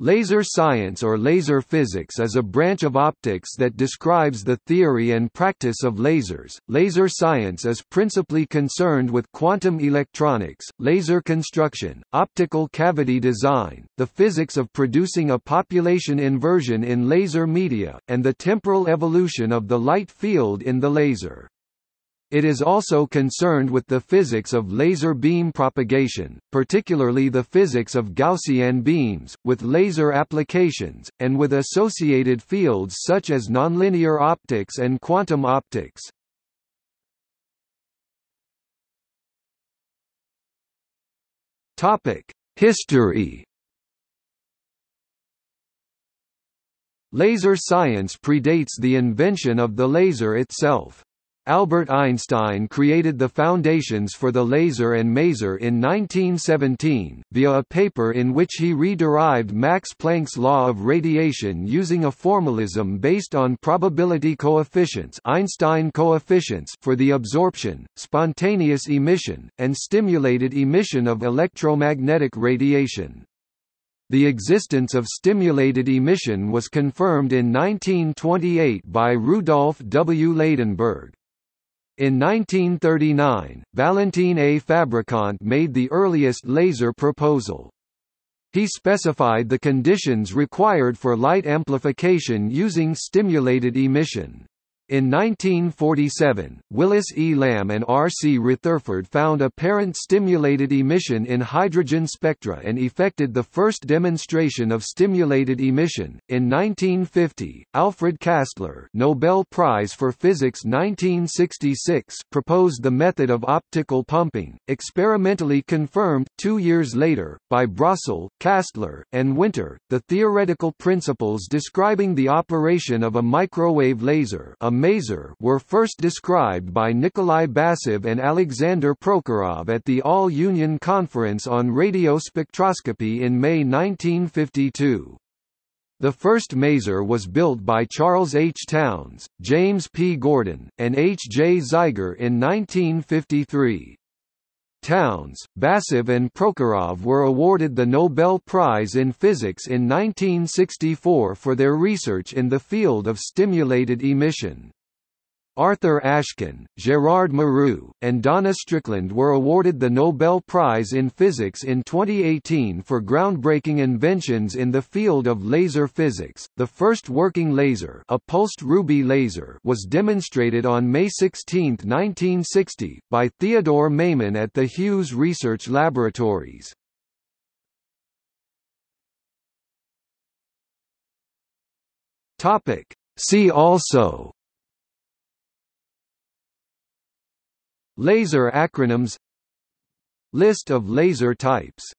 Laser science or laser physics is a branch of optics that describes the theory and practice of lasers. Laser science is principally concerned with quantum electronics, laser construction, optical cavity design, the physics of producing a population inversion in laser media, and the temporal evolution of the light field in the laser. It is also concerned with the physics of laser beam propagation, particularly the physics of Gaussian beams, with laser applications, and with associated fields such as nonlinear optics and quantum optics. History Laser science predates the invention of the laser itself. Albert Einstein created the foundations for the laser and maser in 1917, via a paper in which he re-derived Max Planck's law of radiation using a formalism based on probability coefficients Einstein coefficients for the absorption, spontaneous emission, and stimulated emission of electromagnetic radiation. The existence of stimulated emission was confirmed in 1928 by Rudolf W. Ladenburg. In 1939, Valentin A. Fabrikant made the earliest laser proposal. He specified the conditions required for light amplification using stimulated emission. In 1947, Willis E. Lamb and R. C. Retherford found apparent stimulated emission in hydrogen spectra and effected the first demonstration of stimulated emission. In 1950, Alfred Kastler, Nobel Prize for Physics 1966, proposed the method of optical pumping, experimentally confirmed two years later by Brossel, Kastler, and Winter. The theoretical principles describing the operation of a microwave laser, a maser were first described by Nikolai Basov and Alexander Prokhorov at the All-Union Conference on Radio Spectroscopy in May 1952. The first maser was built by Charles H. Townes, James P. Gordon, and H. J. Zeiger in 1953. Townes, Basov and Prokhorov were awarded the Nobel Prize in Physics in 1964 for their research in the field of stimulated emission. Arthur Ashkin, Gerard Mourou, and Donna Strickland were awarded the Nobel Prize in Physics in 2018 for groundbreaking inventions in the field of laser physics. The first working laser, a pulsed ruby laser, was demonstrated on May 16, 1960, by Theodore Maiman at the Hughes Research Laboratories. Topic: See also Laser acronyms. List of laser types